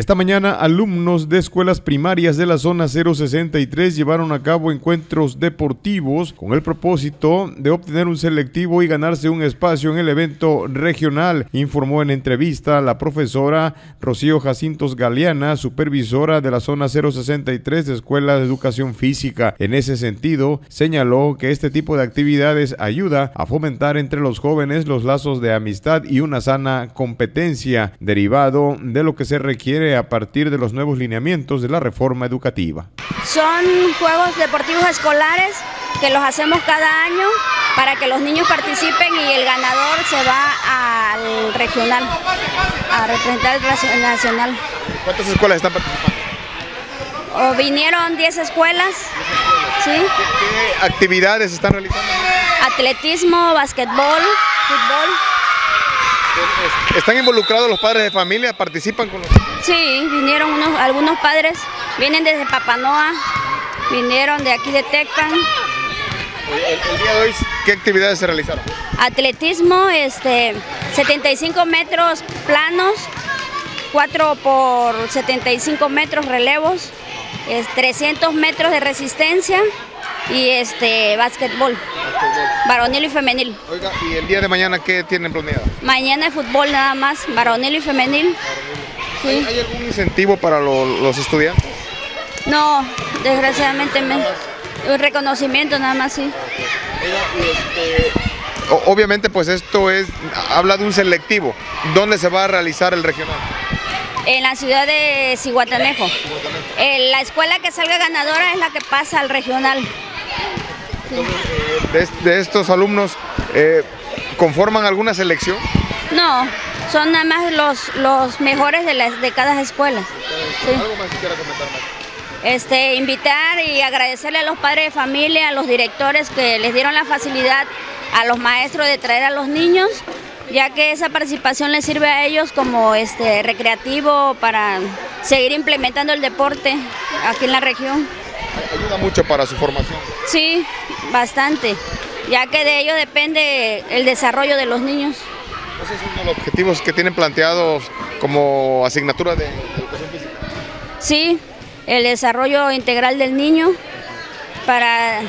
Esta mañana, alumnos de escuelas primarias de la zona 063 llevaron a cabo encuentros deportivos con el propósito de obtener un selectivo y ganarse un espacio en el evento regional, informó en entrevista la profesora Rocío Jacintos Galeana, supervisora de la zona 063 de Escuela de Educación Física. En ese sentido, señaló que este tipo de actividades ayuda a fomentar entre los jóvenes los lazos de amistad y una sana competencia, derivado de lo que se requiere a partir de los nuevos lineamientos de la reforma educativa. Son juegos deportivos escolares que los hacemos cada año para que los niños participen y el ganador se va al regional, a representar el nacional. ¿Cuántas escuelas están participando? O vinieron 10 escuelas. ¿sí? ¿Qué, actividades están realizando? Atletismo, básquetbol, fútbol. ¿Están involucrados los padres de familia? ¿Participan con los Sí, vinieron unos, algunos padres, vienen desde Papanoa, vinieron de aquí de Tecpan. El, día de hoy, ¿qué actividades se realizaron? Atletismo, este, 75 metros planos, 4 por 75 metros relevos, 300 metros de resistencia y este básquetbol, varonil y femenil. Oiga, ¿y el día de mañana qué tienen planeado? Mañana es fútbol nada más, varonil y femenil. ¿Hay, algún incentivo para los estudiantes? No, desgraciadamente me, un reconocimiento nada más, sí. Este, obviamente pues esto es, habla de un selectivo. ¿Dónde se va a realizar el regional? En la ciudad de Ciguatanejo. la escuela que salga ganadora es la que pasa al regional. De, estos alumnos, eh, ¿conforman alguna selección? No, son nada más los, los mejores de, las, de cada escuela. ¿Algo más que quiera comentar más? Este, invitar y agradecerle a los padres de familia, a los directores que les dieron la facilidad a los maestros de traer a los niños, ya que esa participación les sirve a ellos como este, recreativo para seguir implementando el deporte aquí en la región. ¿Ayuda mucho para su formación? Sí, bastante, ya que de ello depende el desarrollo de los niños. Ese es uno de los objetivos que tienen planteados como asignatura de educación física. Sí, el desarrollo integral del niño para,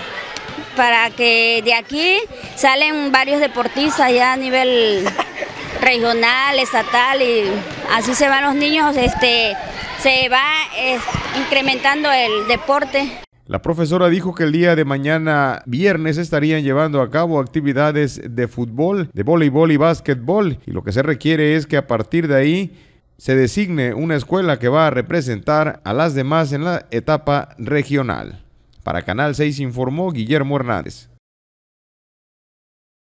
para que de aquí salen varios deportistas ya a nivel regional, estatal y así se van los niños, este, se va eh, incrementando el deporte. La profesora dijo que el día de mañana viernes estarían llevando a cabo actividades de fútbol, de voleibol y básquetbol y lo que se requiere es que a partir de ahí se designe una escuela que va a representar a las demás en la etapa regional. Para Canal 6 informó Guillermo Hernández.